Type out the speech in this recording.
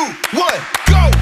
two, one, go!